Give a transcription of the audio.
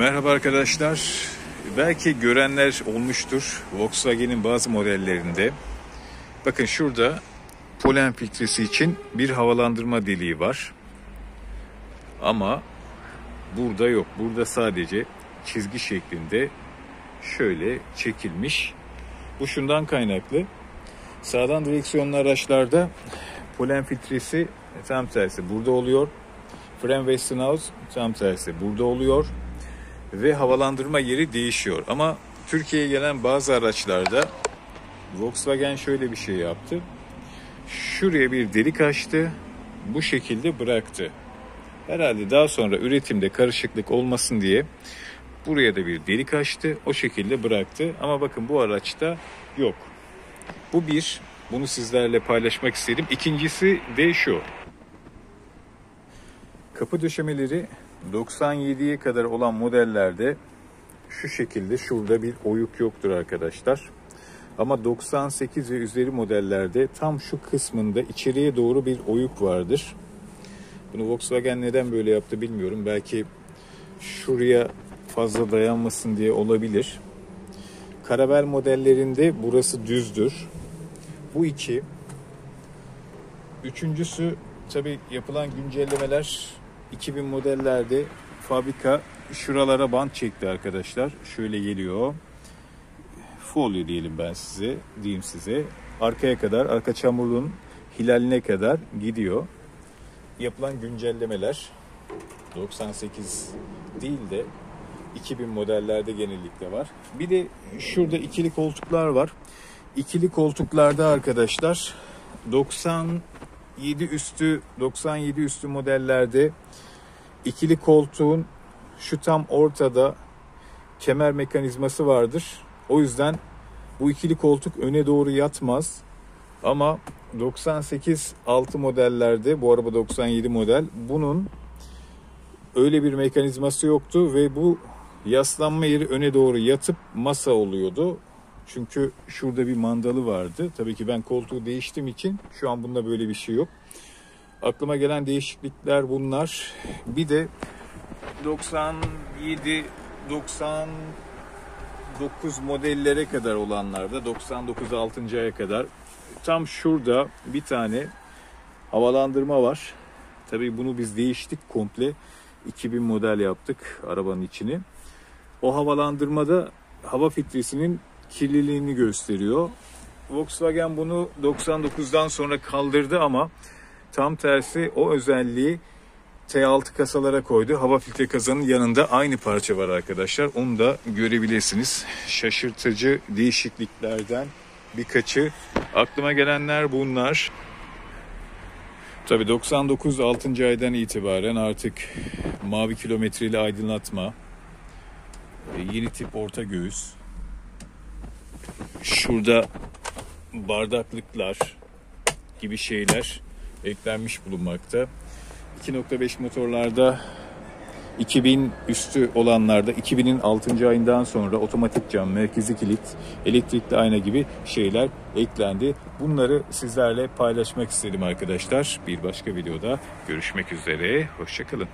Merhaba arkadaşlar. Belki görenler olmuştur Volkswagen'in bazı modellerinde. Bakın şurada polen filtresi için bir havalandırma deliği var. Ama burada yok. Burada sadece çizgi şeklinde şöyle çekilmiş. Bu şundan kaynaklı. Sağdan direksiyonlu araçlarda polen filtresi tam tersi burada oluyor. Fren Westinghouse tam tersi burada oluyor ve havalandırma yeri değişiyor. Ama Türkiye'ye gelen bazı araçlarda Volkswagen şöyle bir şey yaptı. Şuraya bir delik açtı. Bu şekilde bıraktı. Herhalde daha sonra üretimde karışıklık olmasın diye buraya da bir delik açtı. O şekilde bıraktı. Ama bakın bu araçta yok. Bu bir. Bunu sizlerle paylaşmak istedim. İkincisi de şu. Kapı döşemeleri 97'ye kadar olan modellerde şu şekilde şurada bir oyuk yoktur arkadaşlar. Ama 98 ve üzeri modellerde tam şu kısmında içeriye doğru bir oyuk vardır. Bunu Volkswagen neden böyle yaptı bilmiyorum. Belki şuraya fazla dayanmasın diye olabilir. Karavel modellerinde burası düzdür. Bu iki. Üçüncüsü tabi yapılan güncellemeler 2000 modellerde fabrika şuralara bant çekti arkadaşlar. Şöyle geliyor. Folyo diyelim ben size, diyeyim size. Arkaya kadar, arka çamurluğun hilaline kadar gidiyor. Yapılan güncellemeler 98 değil de 2000 modellerde genellikle var. Bir de şurada ikili koltuklar var. İkili koltuklarda arkadaşlar 97 üstü 97 üstü modellerde ikili koltuğun şu tam ortada kemer mekanizması vardır. O yüzden bu ikili koltuk öne doğru yatmaz. Ama 98 altı modellerde bu araba 97 model bunun öyle bir mekanizması yoktu ve bu yaslanma yeri öne doğru yatıp masa oluyordu. Çünkü şurada bir mandalı vardı. Tabii ki ben koltuğu değiştiğim için şu an bunda böyle bir şey yok. Aklıma gelen değişiklikler bunlar. Bir de 97 99 modellere kadar olanlarda 99 6. aya kadar tam şurada bir tane havalandırma var. Tabii bunu biz değiştik komple. 2000 model yaptık arabanın içini. O havalandırmada hava filtresinin kirliliğini gösteriyor. Volkswagen bunu 99'dan sonra kaldırdı ama tam tersi o özelliği T6 kasalara koydu. Hava filtre kazanın yanında aynı parça var arkadaşlar. Onu da görebilirsiniz. Şaşırtıcı değişikliklerden birkaçı. Aklıma gelenler bunlar. Tabii 99 6. aydan itibaren artık mavi kilometreli aydınlatma, yeni tip orta göğüs, şurada bardaklıklar gibi şeyler eklenmiş bulunmakta. 2.5 motorlarda 2000 üstü olanlarda 2000'in 6. ayından sonra otomatik cam, merkezi kilit, elektrikli ayna gibi şeyler eklendi. Bunları sizlerle paylaşmak istedim arkadaşlar. Bir başka videoda görüşmek üzere. Hoşçakalın.